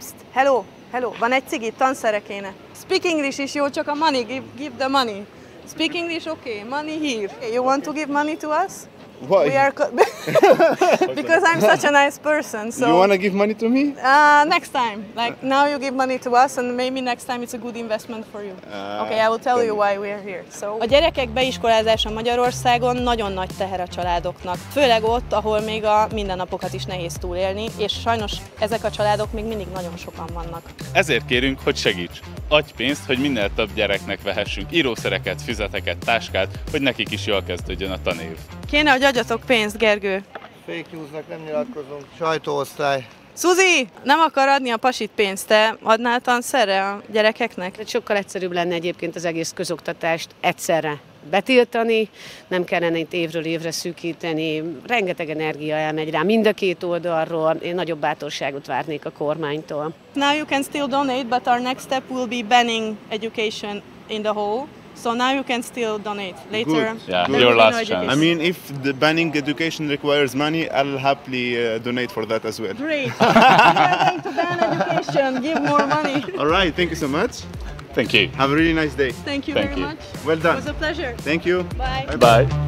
Psst, hello, hello, van egy tanszere kéne. Speak English is jó, csak a money, give, give the money. Speak English, okay, money here. You want to give money to us? Why? We are because I'm such a nice person. So You wanna give money to me? uh, next time, like now you give money to us, and maybe next time it's a good investment for you. Ah, okay, I will tell you why we are here. So a gyerekek beiskolázása Magyarországon nagyon nagy teher a családoknak, főleg ott, ahol még a mindennapokat is nehéz túlélni, és sajnos ezek a családok még mindig nagyon sokan vannak. Ezért kérünk, hogy segíts! Adj pénzt, hogy minél több gyereknek vehessünk írószereket, füzeteket, táskát, hogy nekik is jól kezdődjön a tanév. Kéne, hogy adjatok pénzt, Gergő. Fake newsnak nem nyilatkozunk. Sajtóosztály. Suzi, nem akar adni a pasit pénzt, te adnál tanszerre a gyerekeknek? Sokkal egyszerűbb lenne egyébként az egész közoktatást egyszerre betiltani, nem kellene itt évről évre szűkíteni, rengeteg energia elmegy rá mind a két oldalról, én nagyobb bátorságot várnék a kormánytól. Now you can still donate, but our next step will be banning education in the whole. So now you can still donate. Later, Good. Yeah, your last no chance. I mean, if the banning education requires money, I'll happily uh, donate for that as well. Great. we are going to ban education. Give more money. All right, thank you so much. Thank you. Have a really nice day. Thank you Thank very you. much. Well done. It was a pleasure. Thank you. Bye. Bye.